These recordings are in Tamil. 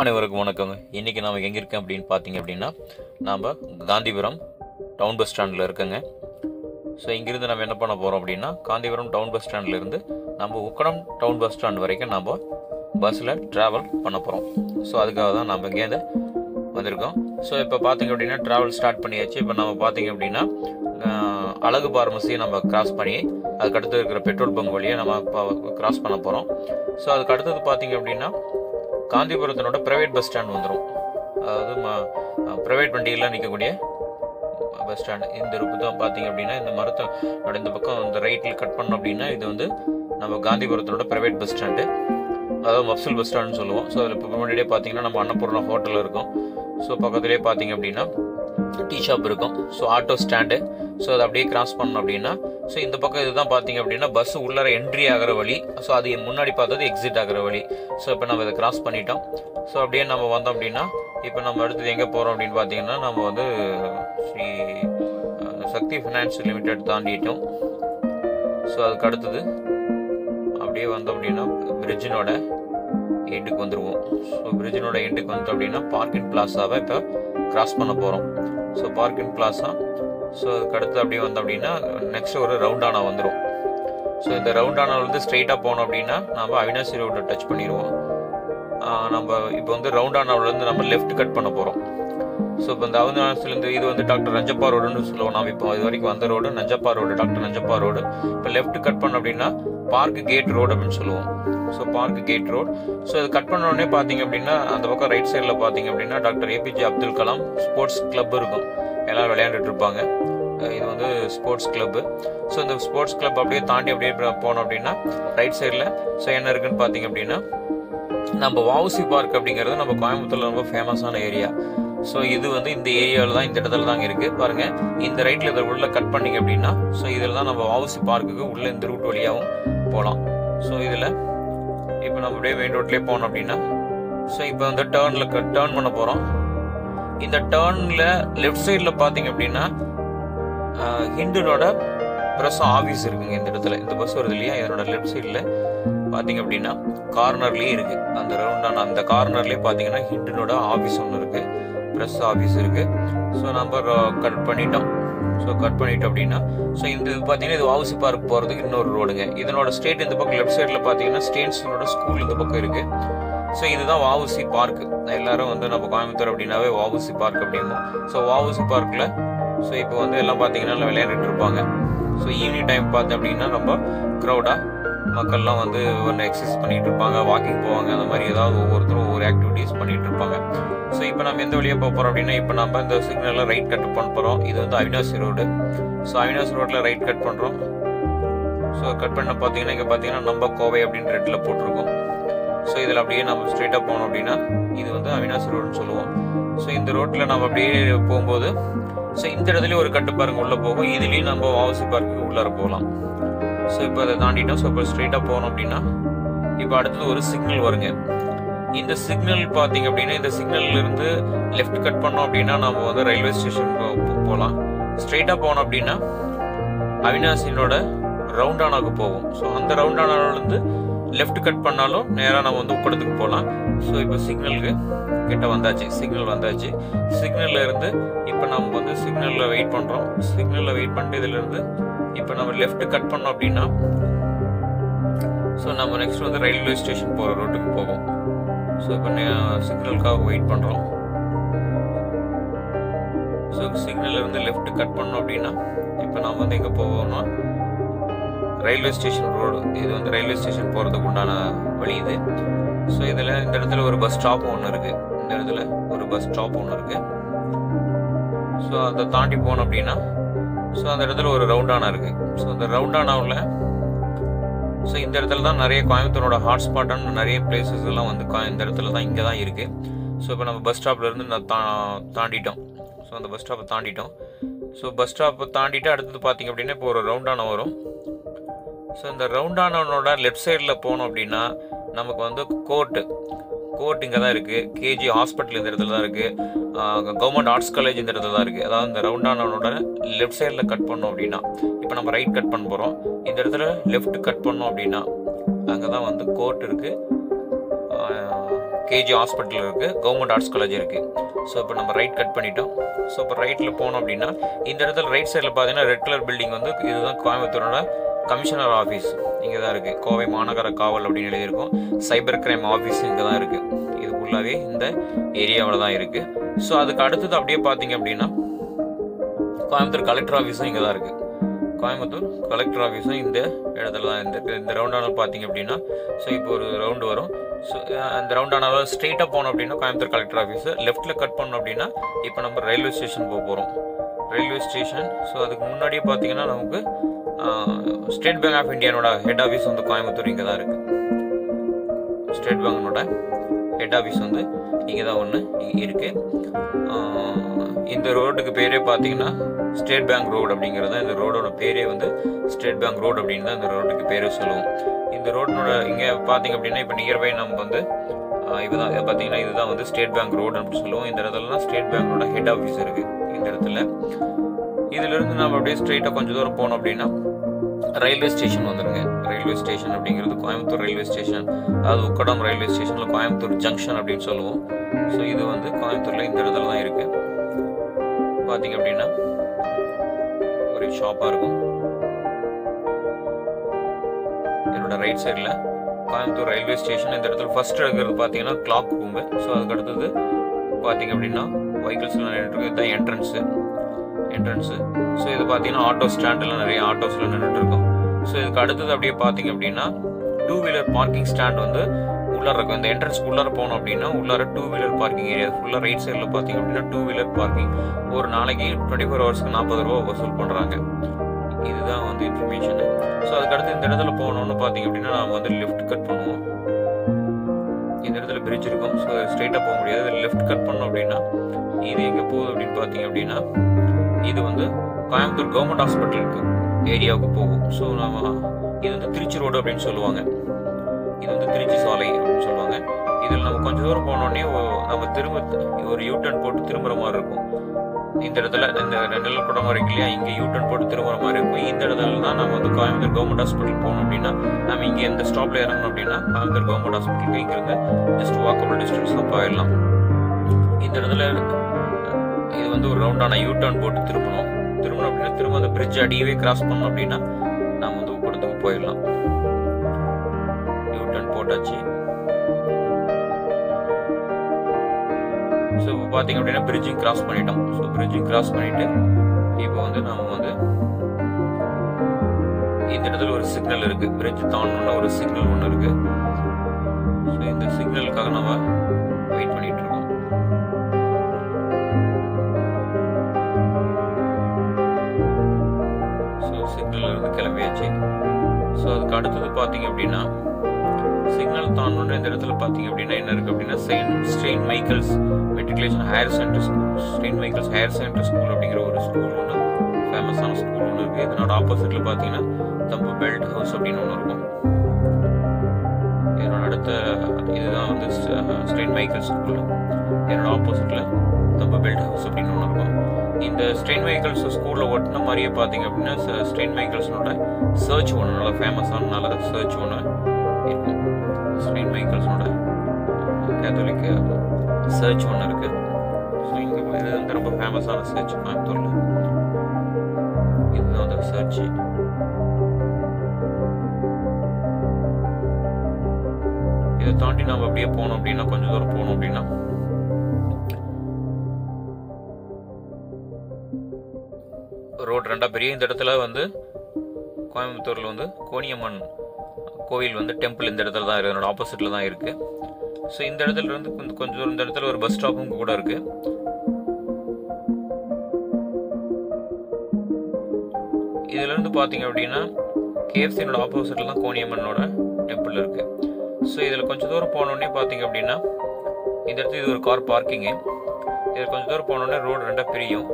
அனைவருக்கும் வணக்கங்க. இன்றைக்கி நாம் எங்கே இருக்கோம் அப்படின்னு பார்த்தீங்க அப்படின்னா நாம் காந்திபுரம் டவுன் பஸ் ஸ்டாண்டில் இருக்கோங்க. ஸோ இங்கேருந்து நம்ம என்ன பண்ண போகிறோம் அப்படின்னா காந்திபுரம் டவுன் பஸ் ஸ்டாண்ட்லேருந்து நம்ம உக்கடம் டவுன் பஸ் ஸ்டாண்ட் வரைக்கும் நம்ம பஸ்ஸில் ட்ராவல் பண்ண போகிறோம் ஸோ அதுக்காக தான் நம்ம இங்கேருந்து வந்திருக்கோம். ஸோ இப்போ பார்த்தீங்க அப்படின்னா ட்ராவல் ஸ்டார்ட் பண்ணியாச்சு. இப்போ நம்ம பார்த்தீங்க அப்படின்னா அழகு பார்மசியை நம்ம கிராஸ் பண்ணி அதுக்கடுத்து இருக்கிற பெட்ரோல் பங்க் வழியை நம்ம கிராஸ் பண்ண போகிறோம் ஸோ அதுக்கு அடுத்தது பார்த்தீங்க அப்படின்னா காந்திபுரத்தினோட ப்ரைவேட் பஸ் ஸ்டாண்ட் வந்துடும் அதாவது ப்ரைவேட் வண்டியெல்லாம் நிற்கக்கூடிய பஸ் ஸ்டாண்டு இந்த ரூப்பு தான் பார்த்தீங்க அப்படின்னா இந்த மரத்தோட இந்த பக்கம் இந்த ரைட்டில் கட் பண்ணோம் அப்படின்னா இது வந்து நம்ம காந்திபுரத்தோட ப்ரைவேட் பஸ் ஸ்டாண்டு அதாவது மப்சல் பஸ் ஸ்டாண்டுன்னு சொல்லுவோம். ஸோ அதில் இப்போ முன்னாடியே பார்த்தீங்கன்னா நம்ம அன்னபூர்ணா ஹோட்டல் இருக்கும். ஸோ பக்கத்துலேயே பார்த்தீங்க அப்படின்னா டீ ஷாப் இருக்கும். ஸோ ஆட்டோ ஸ்டாண்டு ஸோ அதை அப்படியே கிராஸ் பண்ணோம் அப்படின்னா ஸோ இந்த பக்கம் இதுதான் பார்த்தீங்க அப்படின்னா பஸ் உள்ளார என்ட்ரி ஆகிற வழி. ஸோ அது முன்னாடி பார்த்தது எக்ஸிட் ஆகிற வழி. ஸோ இப்போ நம்ம இதை கிராஸ் பண்ணிட்டோம். ஸோ அப்படியே நம்ம வந்தோம் அப்படின்னா இப்போ நம்ம அடுத்தது எங்கே போகிறோம் அப்படின்னு பார்த்தீங்கன்னா நம்ம வந்து ஸ்ரீ சக்தி ஃபினான்ஸ் லிமிடெட் தாண்டிட்டோம். ஸோ அதுக்கு அடுத்தது அப்படியே வந்தோம் அப்படின்னா பிரிட்ஜினோட எண்டுக்கு வந்துடுவோம் ஸோ பிரிட்ஜினோட எண்டுக்கு வந்தோம் அப்படின்னா பார்க்கிங் பிளாஸாவை இப்போ கிராஸ் பண்ண போகிறோம் ஸோ பார்க்கிங் பிளாஸா ஸோ அதுக்கு அடுத்து அப்படியே வந்தோம் அப்படின்னா நெக்ஸ்ட் ஒரு ரவுண்டானா வந்துடும் ஸோ இந்த ரவுண்டானாவிலேருந்து ஸ்ட்ரைட்டாக போனோம் அப்படின்னா நம்ம அவினாசி ரோட்டை டச் பண்ணிடுவோம். நம்ம இப்போ வந்து ரவுண்டானாவிலேருந்து நம்ம லெஃப்ட் கட் பண்ண போகிறோம் ஸோ இப்போ இந்த அவினாசிலேருந்து இது வந்து டாக்டர் நஞ்சப்பா ரோடுன்னு சொல்லுவோம் நாம் இப்போ. இது வரைக்கும் வந்த road Nanjappa road doctor Nanjappa road. இப்போ லெஃப்ட் கட் பண்ணோம் அப்படின்னா பார்க் கேட் ரோடு அப்படின்னு சொல்லுவோம். So park gate road so இது கட் பண்ண உடனே பார்த்தீங்க அப்படின்னா அந்த பக்கம் ரைட் சைடில் பார்த்தீங்க அப்படின்னா doctor APJ Abdul Kalam sports club இருக்கும். எல்லோரும் விளையாண்டுட்டு இருப்பாங்க இது வந்து ஸ்போர்ட்ஸ் கிளப்பு ஸோ இந்த ஸ்போர்ட்ஸ் கிளப் அப்படியே தாண்டி அப்படியே போனோம் அப்படின்னா ரைட் சைடில் ஸோ என்ன இருக்குன்னு பார்த்தீங்க அப்படின்னா நம்ம வவுசி பார்க் அப்படிங்கிறது நம்ம கோயம்புத்தூரில் ரொம்ப ஃபேமஸான ஏரியா ஸோ இது வந்து இந்த ஏரியாவில் தான் இந்த இடத்துல தாங்க இருக்குது பாருங்கள் இந்த ரைட்டில் இதை உள்ளே கட் பண்ணீங்க அப்படின்னா ஸோ இதில் தான் நம்ம வவுசி பார்க்குக்கு உள்ளே இந்த ரூட் வழியாகவும் போகலாம். ஸோ இதில் இப்போ நம்ம அப்படியே மெயின் ரோட்லேயே போனோம் அப்படின்னா ஸோ இப்போ வந்து டேர்னில் டேர்ன் பண்ண போகிறோம் இந்த டேர்னில் லெஃப்ட் சைடில் பார்த்தீங்க அப்படின்னா ஆஹ், ஹிண்டுனோட ப்ரெஸ் ஆஃபீஸ் இருக்குங்க இந்த இடத்துல. இந்த பஸ் வருது இல்லையா? இதனோட லெஃப்ட் சைடில் பார்த்தீங்க அப்படின்னா கார்னர்லேயே இருக்கு. அந்த ரவுண்டான அந்த கார்னர்லேயே பார்த்தீங்கன்னா ஹிண்டனோட ஆஃபீஸ் ஒன்று இருக்கு. ப்ரெஸ் ஆஃபீஸ் இருக்கு. ஸோ நம்ம கட் பண்ணிட்டோம். ஸோ கட் பண்ணிட்டோம் அப்படின்னா ஸோ இந்த இது பார்த்தீங்கன்னா இது வாவுசி பார்க் போகிறதுக்கு இன்னொரு ரோடுங்க இதனோட ஸ்டேட் இந்த பக்கம் லெஃப்ட் சைடில் பார்த்தீங்கன்னா ஸ்டேட்ஸோட ஸ்கூல் இந்த பக்கம் இருக்குது ஸோ இதுதான் வாவுசி பார்க் எல்லாரும் வந்து நம்ம கோயம்புத்தூர் அப்படின்னாவே வாவுசி பார்க் அப்படிம்போம் ஸோ வாவுசி பார்க்கில் ஸோ இப்போ வந்து எல்லாம் பார்த்தீங்கன்னா விளையாண்டுட்டு இருப்பாங்க. ஸோ ஈவினிங் டைம் பார்த்தோம் அப்படின்னா ரொம்ப க்ரௌடாக மக்கள்லாம் வந்து ஒன்று எக்ஸசைஸ் பண்ணிகிட்டு இருப்பாங்க வாக்கிங் போவாங்க அந்த மாதிரி ஏதாவது ஒவ்வொருத்தரும் ஒவ்வொரு ஆக்டிவிட்டீஸ் பண்ணிகிட்டு இருப்பாங்க. ஸோ இப்போ நம்ம எந்த வழியாக போக போகிறோம் அப்படின்னா இப்போ நம்ம இந்த சிக்னலில் ரைட் கட் பண்ண போகிறோம் இது வந்து அவினாசி ரோடு ஸோ அவினாசி ரோட்டில் ரைட் கட் பண்ணுறோம் ஸோ கட் பண்ண பார்த்தீங்கன்னா இங்கே பார்த்தீங்கன்னா நம்ம கோவை அப்படின்னு ரெட்டில் போட்டிருக்கோம். ஸோ இதில் அப்படியே நம்ம ஸ்ட்ரெயிட்டாக போனோம் அப்படின்னா இது வந்து அவினாசி ரோடுன்னு சொல்லுவோம். ஸோ இந்த ரோட்டில் நம்ம அப்படியே போகும்போது ஸோ இந்த இடத்துலையும் ஒரு கட்டு பாருங்க உள்ளே போகும். இதுலேயும் நம்ம வாவசி பார்க்கு உள்ளார போகலாம். ஸோ இப்போ அதை தாண்டிட்டோம். ஸோ இப்போ ஸ்ட்ரெயிட்டாக போனோம் அப்படின்னா இப்போ அடுத்தது ஒரு சிக்னல் வருங்க. இந்த சிக்னல் பார்த்தீங்க அப்படின்னா இந்த சிக்னல்ல இருந்து லெஃப்ட் கட் பண்ணோம் அப்படின்னா நம்ம வந்து ரயில்வே ஸ்டேஷன் போகலாம். ஸ்ட்ரெயிட்டாக போனோம் அப்படின்னா அவினாசினோட ரவுண்டானாவுக்கு போவோம் ஸோ அந்த ரவுண்டானாவிலேருந்து லெஃப்ட் கட் பண்ணாலும் நேராக நம்ம வந்து உக்கடத்துக்கு போகலாம் ஸோ இப்போ சிக்னலுக்கு கிட்ட வந்தாச்சு. சிக்னல் வந்தாச்சு. சிக்னலில் இருந்து இப்போ நம்ம வந்து சிக்னலில் வெயிட் பண்ணுறோம் சிக்னலில் வெயிட் பண்ணிட்டு இப்போ நம்ம லெஃப்ட் கட் பண்ணோம் அப்படின்னா ஸோ நம்ம நெக்ஸ்ட் வந்து ரயில்வே ஸ்டேஷன் போகிற ரோட்டுக்கு போவோம். ஸோ இப்போ சிக்னலுக்காக வெயிட் பண்ணுறோம் ஸோ சிக்னலில் இருந்து லெஃப்ட் கட் பண்ணோம் அப்படின்னா இப்போ நாம் வந்து எங்கே போவோம்னா ரயில்வே ஸ்டேஷன் ரோடு. இது வந்து ரயில்வே ஸ்டேஷன் போகிறதுக்கு உண்டான வழி இது. ஸோ இதில் இந்த இடத்துல ஒரு பஸ் ஸ்டாப் ஒன்று இருக்குது இந்த இடத்துல ஒரு பஸ் ஸ்டாப் ஒன்று இருக்குது ஸோ அதை தாண்டி போனோம் அப்படின்னா ஸோ அந்த இடத்துல ஒரு ரவுண்டானா இருக்குது ஸோ அந்த ரவுண்டானாவில் ஸோ இந்த இடத்துல தான் நிறைய கோயம்புத்தூரோட ஹாட்ஸ்பாட்டான நிறைய பிளேசஸ் எல்லாம் வந்து கா- இந்த இடத்துல தான் இங்கே தான் இருக்குது ஸோ இப்போ நம்ம பஸ் ஸ்டாப்லேருந்து நான் தா தாண்டிட்டோம். ஸோ அந்த பஸ் ஸ்டாப்பை தாண்டிட்டோம். ஸோ பஸ் ஸ்டாப்பை தாண்டிட்டு அடுத்தது பார்த்தீங்க அப்படின்னா இப்போ ஒரு ரவுண்டான வரும். ஸோ இந்த ரவுண்டானவனோட லெஃப்ட் சைடில் போனோம் அப்படின்னா நமக்கு வந்து கோர்ட்டு கோர்ட் இங்கே தான் இருக்குது கேஜி ஹாஸ்பிட்டல் இந்த இடத்துல தான் இருக்குது கவர்மெண்ட் ஆர்ட்ஸ் காலேஜ் இந்த இடத்துல தான் இருக்குது அதாவது இந்த ரவுண்டானவனோட லெஃப்ட் சைடில் கட் பண்ணோம் அப்படின்னா இப்போ நம்ம ரைட் கட் பண்ண போகிறோம் இந்த இடத்துல லெஃப்ட் கட் பண்ணோம் அப்படின்னா அங்கே தான் வந்து கோர்ட் இருக்குது கேஜி ஹாஸ்பிட்டல் இருக்குது கவர்மெண்ட் ஆர்ட்ஸ் காலேஜ் இருக்குது ஸோ இப்போ நம்ம ரைட் கட் பண்ணிட்டோம். ஸோ இப்போ ரைட்டில் போனோம் அப்படின்னா இந்த இடத்துல ரைட் சைடில் பார்த்தீங்கன்னா ரெட் கலர் பில்டிங் வந்து இதுதான் கோயம்புத்தூரோட கமிஷனர் ஆஃபீஸ் இங்கே தான் இருக்குது கோவை மாநகர காவல் அப்படின்னு எழுதியிருக்கோம். சைபர் கிரைம் ஆஃபீஸ் இங்கே தான் இருக்குது இது ஃபுல்லாகவே இந்த ஏரியாவில் தான் இருக்குது ஸோ அதுக்கு அடுத்தது அப்படியே பார்த்தீங்க அப்படின்னா கோயம்புத்தூர் கலெக்டர் ஆஃபீஸும் இங்கே தான் இருக்குது கோயம்புத்தூர் கலெக்டர் ஆஃபீஸும் இந்த இடத்துல தான் இந்த இந்த ரவுண்டானால் பார்த்தீங்க அப்படின்னா ஸோ இப்போ ஒரு ரவுண்டு வரும். ஸோ அந்த ரவுண்டானால் ஸ்ட்ரெயிட்டாக போனோம் அப்படின்னா கோயம்புத்தூர் கலெக்டர் ஆஃபீஸு லெஃப்ட்டில் கட் பண்ணோம் அப்படின்னா இப்போ நம்ம ரயில்வே ஸ்டேஷன் போக போகிறோம் ரயில்வே ஸ்டேஷன் ஸோ அதுக்கு முன்னாடியே பார்த்தீங்கன்னா நமக்கு ஸ்டேட் பேங்க் ஆஃப் இந்தியானோட ஹெட் ஆஃபீஸ் வந்து கோயம்புத்தூர் இங்கே தான் இருக்குது ஸ்டேட் பேங்க்னோட ஹெட் ஆஃபீஸ் வந்து இங்கே தான் ஒன்று இருக்குது இந்த ரோட்டுக்கு பேரே பார்த்தீங்கன்னா ஸ்டேட் பேங்க் ரோடு அப்படிங்கிறது இந்த ரோடோட பேரே வந்து ஸ்டேட் பேங்க் ரோடு அப்படின்னு தான் இந்த ரோட்டுக்கு பேரே சொல்லுவோம். இந்த ரோடோட இங்கே பார்த்தீங்க அப்படின்னா இப்போ நியர்பை நம்ம வந்து இதுதான் பார்த்தீங்கன்னா இதுதான் வந்து ஸ்டேட் பேங்க் ரோடு அப்படின்னு சொல்லுவோம். இந்த இடத்துலலாம் ஸ்டேட் பேங்கோட ஹெட் ஆஃபீஸ் இருக்குது இந்த இடத்துல இதிலிருந்து நம்ம அப்படியே ஸ்ட்ரெயிட்டாக கொஞ்சம் தூரம் போனோம் அப்படின்னா ரயில்வே ஸ்டேஷன் வந்துருங்க. ரயில்வே ஸ்டேஷன் அப்படிங்கிறது கோயம்புத்தூர் ரயில்வே ஸ்டேஷன் அதாவது உக்கடம் ரயில்வே ஸ்டேஷனில் கோயம்புத்தூர் ஜங்ஷன் அப்படின்னு சொல்லுவோம். ஸோ இது வந்து கோயம்புத்தூரில் இந்த இடத்துல தான் இருக்குது பார்த்தீங்க அப்படின்னா ஒரு ஷாப்பாக இருக்கும். என்னோட ரைட் சைடில் கோயம்புத்தூர் ரயில்வே ஸ்டேஷன் இந்த இடத்துல ஃபர்ஸ்ட் இருக்கிறது பார்த்தீங்கன்னா கிளாக் ரூமு ஸோ அதுக்கு அடுத்தது பார்த்தீங்க அப்படின்னா வெஹிக்கிள்ஸ்லாம் நின்றுட்டு இதுதான் என்ட்ரன்ஸு என்ட்ரன்ஸு ஸோ இது பார்த்தீங்கன்னா ஆட்டோ ஸ்டாண்டெல்லாம் நிறைய ஆட்டோஸில் நின்றுட்டு இருக்கும் ஸோ இதுக்கு அடுத்தது அப்படியே பார்த்தீங்க அப்படின்னா டூ வீலர் பார்க்கிங் ஸ்டாண்ட் வந்து உள்ளார இருக்கும். இந்த என்ட்ரன்ஸ் உள்ளார போனோம் அப்படின்னா உள்ளார டூ வீலர் பார்க்கிங் ஏரியா ஃபுல்லாக ரைட் சைடில் பார்த்தீங்க அப்படின்னா டூ வீலர் பார்க்கிங் ஒரு நாளைக்கு டுவெண்ட்டி ஃபோர் ஹவர்ஸ்க்கு நாற்பது ரூபா வசூல் பண்ணுறாங்க இதுதான் வந்து இன்ஃபர்மேஷனு ஸோ அதுக்கடுத்து இந்த இடத்துல போகணும்னு பார்த்தீங்க அப்படின்னா நாம் வந்து லிஃப்ட் கட் பண்ணுவோம். இந்த இடத்துல பிரிட்ஜ் இருக்கும். ஸோ ஸ்ட்ரெயிட்டாக போக முடியாது. லெஃப்ட் கட் பண்ணோம் அப்படின்னா இது எங்கே போகுது அப்படின்னு பார்த்தீங்க அப்படின்னா இது வந்து கோயம்புத்தூர் கவர்மெண்ட் ஹாஸ்பிட்டலுக்கு ஏரியாவுக்கு போகும். ஸோ நம்ம இது வந்து திருச்சி ரோடு அப்படின்னு சொல்லுவாங்க. இது வந்து திருச்சி சாலை அப்படின்னு சொல்லுவாங்க. இதில் நம்ம கொஞ்சம் தூரம் போனோடனே நம்ம திரும்ப ஒரு யூ டர்ன் போட்டு திரும்புற மாதிரி இருக்கும். இந்த இடத்துல இந்த நெல்லுக்குடம் வரைக்கும் இல்லையா? இங்கே யூ டர்ன் போட்டு திரும்புற மாதிரி இருக்கும். இந்த இடத்துல தான் நம்ம வந்து கோயம்புத்தூர் கவர்மெண்ட் ஹாஸ்பிட்டல் போகணும் அப்படின்னா நம்ம இங்கே எந்த ஸ்டாப்ல இறங்கணும் அப்படின்னா கோயம்புத்தூர் கவர்மெண்ட் ஹாஸ்பிட்டலுக்கு இங்கிருந்து ஜஸ்ட் வாக்கபிள் டிஸ்டன்ஸ் தான் போயிடலாம். இந்த இடத்துல இது வந்து ஒரு ரவுண்டான யூ டர்ன் போட்டு திரும்பணும். திரும்பணும் அப்படின்னா திரும்ப அந்த பிரிட்ஜ் அடியவே கிராஸ் பண்ணோம் அப்படின்னா நம்ம வந்து உப்படத்துக்கு போயிடலாம். யூ டர்ன் போட்டாச்சு. ஸோ இப்போ பார்த்தீங்க அப்படின்னா பிரிட்ஜிங் கிராஸ் பண்ணிட்டோம். ஸோ பிரிட்ஜிங் கிராஸ் பண்ணிட்டு இப்போ வந்து நம்ம வந்து இந்த இடத்துல ஒரு சிக்னல் இருக்கு. பிரிட்ஜ் தாண்டணும்னா ஒரு சிக்னல் ஒன்று இருக்கு. ஸோ இந்த சிக்னலுக்காக நம்ம ஸோ கிளம்பியாச்சு. ஸோ அதுக்கு அடுத்தது பார்த்தீங்க அப்படின்னா சிக்னல் தாண்டணுன்ற இந்த இடத்துல பார்த்தீங்க அப்படின்னா என்ன இருக்குது அப்படின்னா saint strain Michael's matriculation higher centre school strain Michael's higher centre school அப்படிங்கிற ஒரு ஸ்கூல் ஒன்று ஃபேமஸான ஸ்கூல் ஒன்று இருக்குது இதனோட ஆப்போசிட்டில் பார்த்தீங்கன்னா தம்பு பெல்ட் ஹவுஸ் அப்படின்னு ஒன்று இருக்கும். என்னோட அடுத்த இதுதான் வந்து ஸ்ட்ரெயின் மைக்கேல் ஸ்கூல். என்னோட ஆப்போசிட்டில் தம்பு பெல்ட் ஹவுஸ் அப்படின்னு ஒன்று இருக்கும். இந்த ஸ்ட்ரெயின் வெஹிக்கல்ஸ் ஸ்கூலில் ஒட்டின மாதிரியே பார்த்தீங்க அப்படின்னா ஸ்ட்ரெயின் வெஹிக்கல்ஸ்னோட சர்ச் ஒன்று நல்லா ஃபேமஸான நல்ல சர்ச் ஒன்று இருக்கும். ஸ்ட்ரெயின் வெஹிக்கல்ஸ்னோட கேத்தலிக் சர்ச் ஒன்று இருக்குது ஸோ இங்கே இது வந்து ரொம்ப ஃபேமஸான சர்ச் கோயம்புத்தூரில் இதுதான் அந்த சர்ச் இதை தாண்டி நம்ம அப்படியே போனோம் அப்படின்னா கொஞ்சம் தூரம் போனோம் அப்படின்னா ரெண்டாக பெரிய இந்த இடத்துல வந்து கோயம்புத்தூரில் வந்து கோணியம்மன் கோவில் வந்து டெம்பிள் இந்த இடத்துல தான் இருக்குது என்னோட ஆப்போசிட்டில் தான் இருக்குது ஸோ இந்த இடத்துல இருந்து கொஞ்சம் கொஞ்சம் தூரம் இந்த இடத்துல ஒரு பஸ் ஸ்டாப்பும் கூட இருக்குது இதுலேருந்து பார்த்தீங்க அப்படின்னா கேஎஃப்சியோட ஆப்போசிட்டில் தான் கோணியம்மனோட டெம்பிள் இருக்குது ஸோ இதில் கொஞ்சம் தூரம் போனோடனே பார்த்தீங்க அப்படின்னா இந்த இடத்துல இது ஒரு கார் பார்க்கிங்கு இதில் கொஞ்சம் தூரம் போனோடனே ரோடு ரெண்டாக பிரியும்.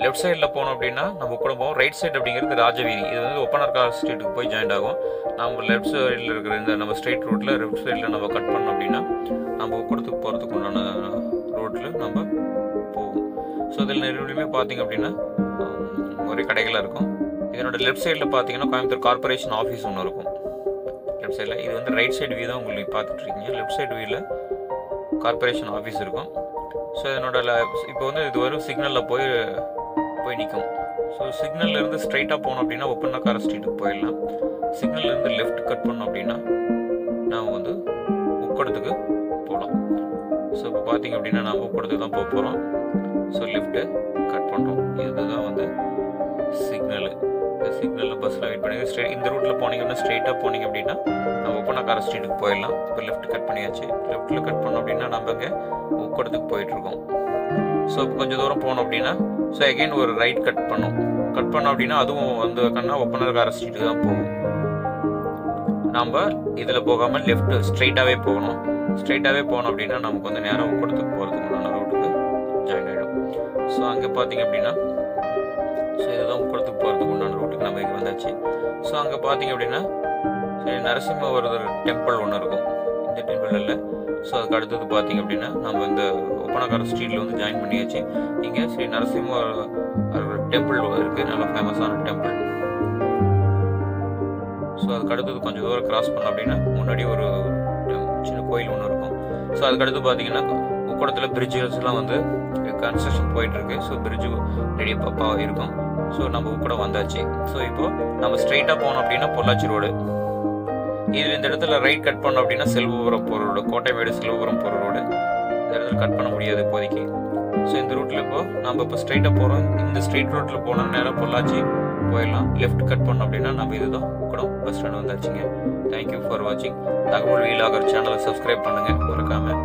லெஃப்ட் சைடில் போனோம் அப்படின்னா நம்ம குடும்பம் ரைட் சைடு அப்படிங்கிறது ராஜவீதி. இது வந்து ஒப்பனர் கார் ஸ்ட்ரீட்டுக்கு போய் ஜாயின் ஆகும். நம்ம லெஃப்ட் சைடில் இருக்கிற இந்த நம்ம ஸ்ட்ரெயிட் ரோட்டில் லெஃப்ட் சைடில் நம்ம கட் பண்ணோம் அப்படின்னா நம்ம கூடத்துக்கு போகிறதுக்கு உண்டான ரோட்டில் நம்ம போவோம். ஸோ இதில் நெருடியுமே பார்த்தீங்க அப்படின்னா ஒரே கடைகளாக இருக்கும். இதனோட லெஃப்ட் சைடில் பார்த்தீங்கன்னா கோயம்புத்தூர் கார்பரேஷன் ஆஃபீஸ் ஒன்று இருக்கும். லெஃப்ட் சைடில் இது வந்து ரைட் சைடு வியூ தான் உங்களுக்கு பார்த்துட்டு இருக்கீங்க லெஃப்ட் சைடு வியூவில் கார்ப்பரேஷன் ஆஃபீஸ் இருக்கும். ஸோ இதனோட இப்போ வந்து இது வரும் சிக்னலில் போய் போய் நிற்கும் ஸோ சிக்னல்லேருந்து ஸ்ட்ரைட்டாக போனோம் அப்படின்னா ஒப்பனக்கார ஸ்ட்ரீட்டுக்கு போயிடலாம். சிக்னல்லேருந்து லெஃப்ட் கட் பண்ணோம் அப்படின்னா நாம் வந்து உக்கடத்துக்கு போகலாம். ஸோ இப்போ பார்த்தீங்க அப்படின்னா நாம் உக்கடத்துக்கு தான் போக போகிறோம் ஸோ லெஃப்ட்டு கட் பண்ணுறோம் இதுதான் வந்து சிக்னலு இந்த சிக்னலில் பஸ்ஸில் வெயிட் பண்ணி ஸ்ட்ரே இந்த ரூட்டில் போனீங்கன்னா ஸ்ட்ரெயிட்டாக போனீங்க அப்படின்னா நம்ம ஒப்பனக்கார ஸ்ட்ரீட்டுக்கு போயிடலாம். இப்போ லெஃப்ட் கட் பண்ணியாச்சு. லெஃப்ட்டில் கட் பண்ணோம் அப்படின்னா நம்ம இங்கே உக்கடத்துக்கு போயிட்டுருக்கோம் ஸோ இப்போ கொஞ்சம் தூரம் போனோம் அப்படின்னா ஸோ அகைன் ஒரு ரைட் கட் பண்ணோம். கட் பண்ணோம் அப்படின்னா அதுவும் வந்து கண்ணா ஒப்பனக்கார அரசிட்டு தான் போகும். நாம் இதில் போகாமல் லெஃப்ட் ஸ்ட்ரைட்டாகவே போகணும். ஸ்ட்ரைட்டாகவே போனோம் அப்படின்னா நமக்கு வந்து நேரம் கூடத்துக்கு போகிறதுக்கு உண்டான ரோட்டுக்கு ஜாயின் ஆகிடும் ஸோ அங்கே பார்த்தீங்க அப்படின்னா ஸோ இதுதான் உக்கடத்துக்கு போகிறதுக்கு உண்டான ரோட்டுக்கு நம்ம இங்கே வந்தாச்சு. ஸோ அங்கே பார்த்தீங்க அப்படின்னா சரி நரசிம்மவரதர் டெம்பிள் ஒன்று இருக்கும். இந்த டெம்பிள் இல்லை. ஸோ அதுக்கு அடுத்தது பார்த்தீங்க அப்படின்னா நம்ம இந்த ஒப்பனக்கார ஸ்ட்ரீட்டில் வந்து ஜாயின் பண்ணியாச்சு. இங்கே ஸ்ரீ நரசிம்ம டெம்பிள் இருக்குது நல்ல ஃபேமஸான டெம்பிள் ஸோ அதுக்கு அடுத்தது கொஞ்சம் தூரம் கிராஸ் பண்ணோம் அப்படின்னா முன்னாடி ஒரு சின்ன கோயில் ஒன்று இருக்கும். ஸோ அதுக்கு அடுத்து பார்த்தீங்கன்னா உக்கடத்தில் பிரிட்ஜஸ்லாம் வந்து கன்ஸ்ட்ரக்ஷன் போயிட்டுருக்கு. ஸோ பிரிட்ஜு ரெடி பாப்பா இருக்கும். ஸோ நம்ம உக்கடம் வந்தாச்சு. ஸோ இப்போ நம்ம ஸ்ட்ரெயிட்டாக போனோம் அப்படின்னா பொள்ளாச்சி ரோடு இதில் இந்த இடத்துல ரைட் கட் பண்ணோம் அப்படின்னா செல்வபுரம் போகிற ரோடு கோட்டைமேடு செல்வபுரம் போகிற ரோடு இந்த இடத்துல கட் பண்ண முடியாது இப்போதைக்கு. ஸோ இந்த ரூட்டில் இப்போ நம்ம இப்போ ஸ்ட்ரைட்டாக போகிறோம் இந்த ஸ்ட்ரைட் ரோட்டில் போனால் நேரம் பொள்ளாச்சி போயிடலாம். லெஃப்ட் கட் பண்ணோம் அப்படின்னா நம்ம இதுதான் கூட பஸ் ஸ்டாண்ட் வந்தாச்சுங்க. தேங்க்யூ ஃபார் வாட்சிங் தகவல் வீலாகர் சேனலை சப்ஸ்கிரைப் பண்ணுங்கள் மறக்காமல்